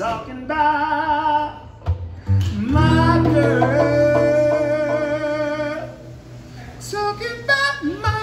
talking about my girl, talking about my